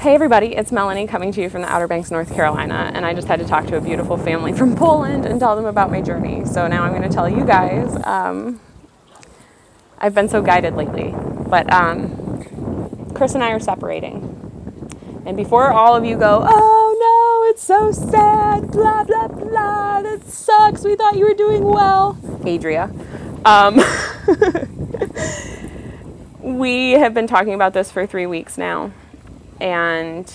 Hey everybody, it's Melanie coming to you from the Outer Banks, North Carolina, and I just had to talk to a beautiful family from Poland and tell them about my journey. So now I'm going to tell you guys. Um, I've been so guided lately, but um, Chris and I are separating. And before all of you go, oh no, it's so sad, blah blah blah, that sucks, we thought you were doing well, Adria. Um, we have been talking about this for three weeks now and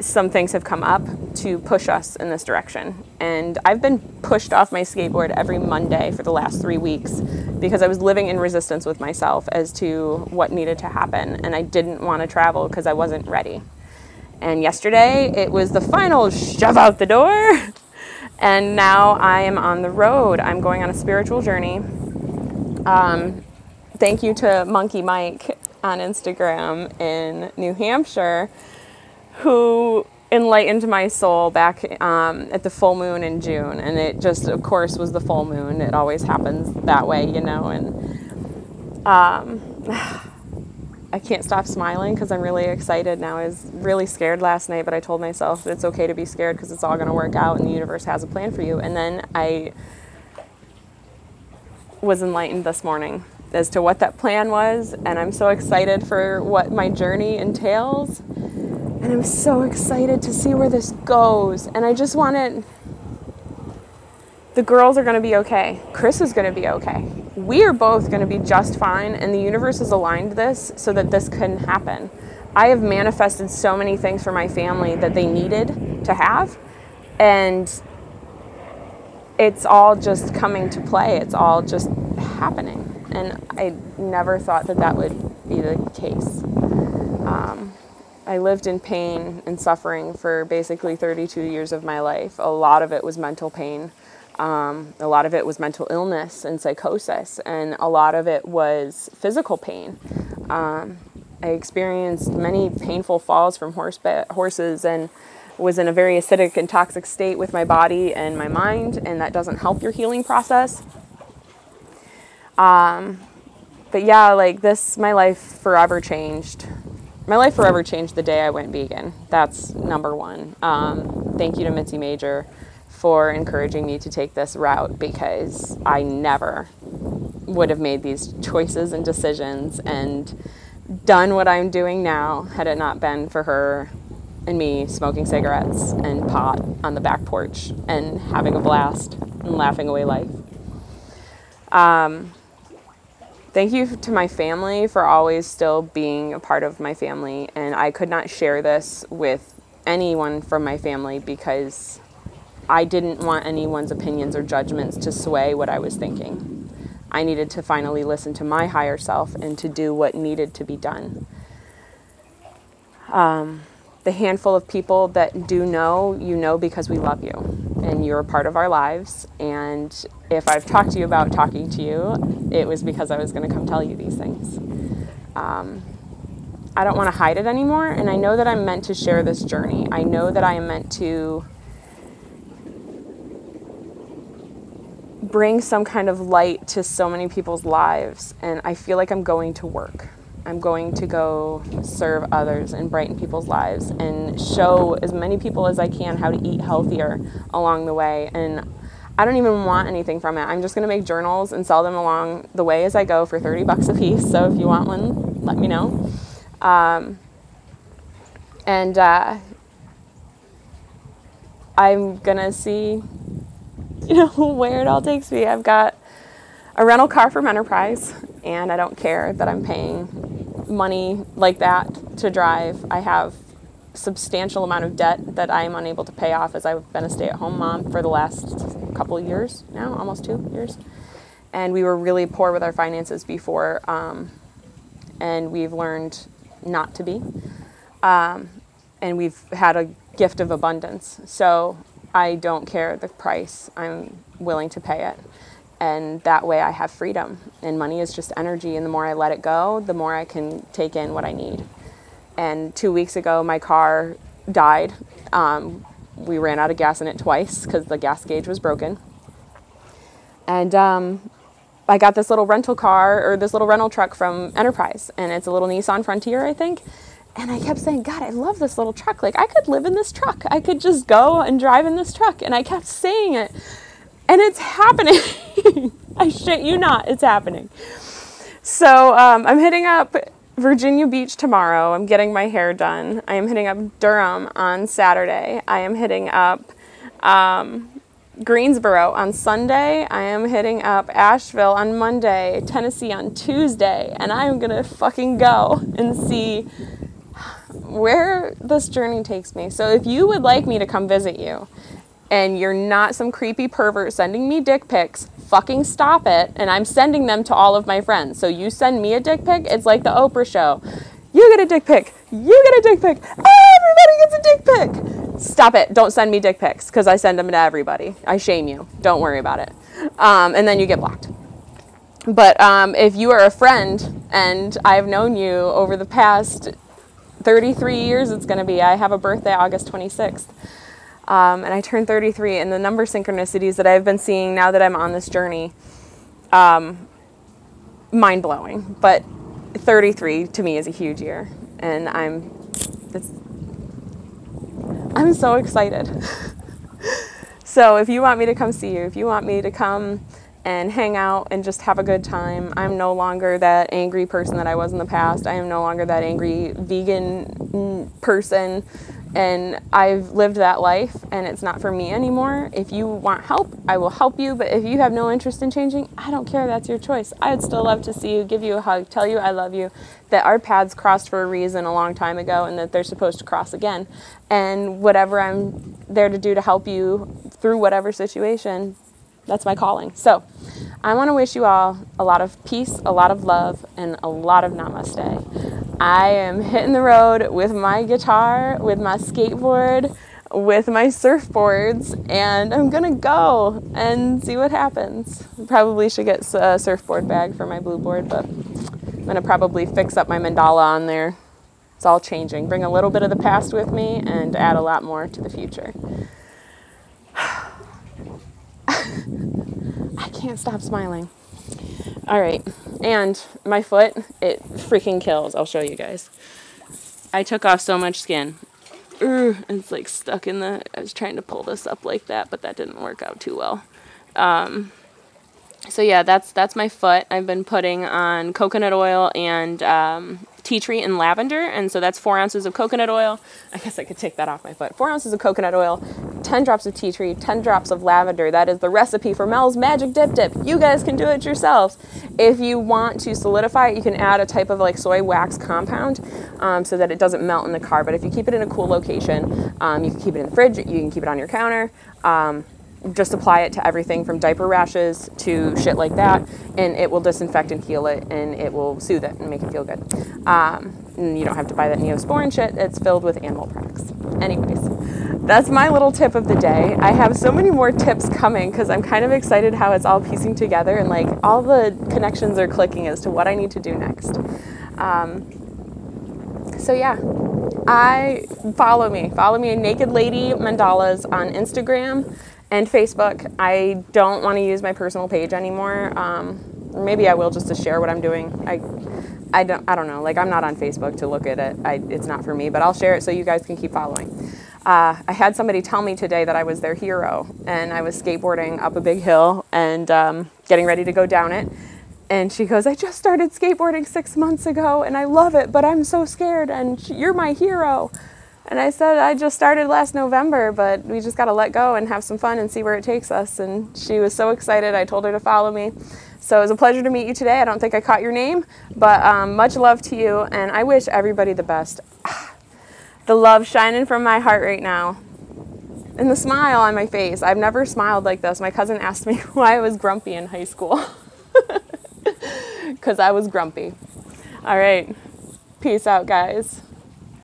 some things have come up to push us in this direction. And I've been pushed off my skateboard every Monday for the last three weeks because I was living in resistance with myself as to what needed to happen. And I didn't want to travel because I wasn't ready. And yesterday it was the final shove out the door. And now I am on the road. I'm going on a spiritual journey. Um, thank you to Monkey Mike on Instagram in New Hampshire who enlightened my soul back um, at the full moon in June. And it just, of course, was the full moon. It always happens that way, you know. And um, I can't stop smiling because I'm really excited now. I was really scared last night, but I told myself it's okay to be scared because it's all going to work out and the universe has a plan for you. And then I was enlightened this morning as to what that plan was, and I'm so excited for what my journey entails. And I'm so excited to see where this goes. And I just want. The girls are going to be okay. Chris is going to be okay. We are both going to be just fine, and the universe has aligned this so that this couldn't happen. I have manifested so many things for my family that they needed to have, and it's all just coming to play. It's all just happening and I never thought that that would be the case. Um, I lived in pain and suffering for basically 32 years of my life. A lot of it was mental pain. Um, a lot of it was mental illness and psychosis, and a lot of it was physical pain. Um, I experienced many painful falls from horse horses and was in a very acidic and toxic state with my body and my mind, and that doesn't help your healing process. Um, but yeah, like this, my life forever changed. My life forever changed the day I went vegan. That's number one. Um, thank you to Mitzi Major for encouraging me to take this route because I never would have made these choices and decisions and done what I'm doing now had it not been for her and me smoking cigarettes and pot on the back porch and having a blast and laughing away life. Um, Thank you to my family for always still being a part of my family. And I could not share this with anyone from my family because I didn't want anyone's opinions or judgments to sway what I was thinking. I needed to finally listen to my higher self and to do what needed to be done. Um, the handful of people that do know, you know because we love you and you're a part of our lives. And if I've talked to you about talking to you, it was because I was going to come tell you these things. Um, I don't want to hide it anymore, and I know that I'm meant to share this journey. I know that I am meant to bring some kind of light to so many people's lives, and I feel like I'm going to work. I'm going to go serve others and brighten people's lives and show as many people as I can how to eat healthier along the way. And I don't even want anything from it. I'm just going to make journals and sell them along the way as I go for 30 bucks a piece. So if you want one, let me know. Um, and uh, I'm going to see, you know, where it all takes me. I've got a rental car from Enterprise, and I don't care that I'm paying money like that to drive. I have substantial amount of debt that I am unable to pay off as I've been a stay-at-home mom for the last couple years now, almost two years. And we were really poor with our finances before, um, and we've learned not to be. Um, and we've had a gift of abundance. So I don't care the price. I'm willing to pay it and that way I have freedom. And money is just energy, and the more I let it go, the more I can take in what I need. And two weeks ago, my car died. Um, we ran out of gas in it twice because the gas gauge was broken. And um, I got this little rental car or this little rental truck from Enterprise, and it's a little Nissan Frontier, I think. And I kept saying, God, I love this little truck. Like, I could live in this truck. I could just go and drive in this truck. And I kept saying it. And it's happening. I shit you not, it's happening. So um, I'm hitting up Virginia Beach tomorrow. I'm getting my hair done. I am hitting up Durham on Saturday. I am hitting up um, Greensboro on Sunday. I am hitting up Asheville on Monday, Tennessee on Tuesday, and I am gonna fucking go and see where this journey takes me. So if you would like me to come visit you and you're not some creepy pervert sending me dick pics, fucking stop it. And I'm sending them to all of my friends. So you send me a dick pic, it's like the Oprah show. You get a dick pic. You get a dick pic. Everybody gets a dick pic. Stop it. Don't send me dick pics because I send them to everybody. I shame you. Don't worry about it. Um, and then you get blocked. But um, if you are a friend and I've known you over the past 33 years, it's going to be, I have a birthday August 26th. Um, and I turned 33, and the number synchronicities that I've been seeing now that I'm on this journey, um, mind blowing. But 33 to me is a huge year, and I'm, I'm so excited. so if you want me to come see you, if you want me to come and hang out and just have a good time. I'm no longer that angry person that I was in the past. I am no longer that angry vegan person and I've lived that life and it's not for me anymore. If you want help, I will help you, but if you have no interest in changing, I don't care, that's your choice. I would still love to see you, give you a hug, tell you I love you, that our paths crossed for a reason a long time ago and that they're supposed to cross again. And whatever I'm there to do to help you through whatever situation, that's my calling. So, I want to wish you all a lot of peace, a lot of love, and a lot of namaste. I am hitting the road with my guitar, with my skateboard, with my surfboards, and I'm gonna go and see what happens. Probably should get a surfboard bag for my blue board, but I'm gonna probably fix up my mandala on there. It's all changing. Bring a little bit of the past with me and add a lot more to the future. I can't stop smiling. All right, and my foot, it freaking kills. I'll show you guys. I took off so much skin. it's like stuck in the, I was trying to pull this up like that, but that didn't work out too well. Um, so yeah, that's that's my foot. I've been putting on coconut oil and um, tea tree and lavender, and so that's four ounces of coconut oil. I guess I could take that off my foot. Four ounces of coconut oil, 10 drops of tea tree, 10 drops of lavender. That is the recipe for Mel's Magic Dip Dip. You guys can do it yourselves. If you want to solidify it, you can add a type of like soy wax compound um, so that it doesn't melt in the car. But if you keep it in a cool location, um, you can keep it in the fridge, you can keep it on your counter. Just apply it to everything from diaper rashes to shit like that, and it will disinfect and heal it, and it will soothe it and make it feel good. Um, and you don't have to buy that Neosporin shit. It's filled with animal products. Anyways, that's my little tip of the day. I have so many more tips coming because I'm kind of excited how it's all piecing together and like all the connections are clicking as to what I need to do next. Um, so yeah, I follow me. Follow me, Naked Lady Mandalas on Instagram and Facebook. I don't want to use my personal page anymore. Um, maybe I will just to share what I'm doing. I, I don't, I don't know. Like I'm not on Facebook to look at it. I, it's not for me. But I'll share it so you guys can keep following. Uh, I had somebody tell me today that I was their hero, and I was skateboarding up a big hill and um, getting ready to go down it. And she goes, I just started skateboarding six months ago, and I love it, but I'm so scared, and you're my hero. And I said, I just started last November, but we just got to let go and have some fun and see where it takes us. And she was so excited. I told her to follow me. So it was a pleasure to meet you today. I don't think I caught your name, but um, much love to you. And I wish everybody the best. the love shining from my heart right now. And the smile on my face. I've never smiled like this. My cousin asked me why I was grumpy in high school. Because I was grumpy. All right. Peace out, guys.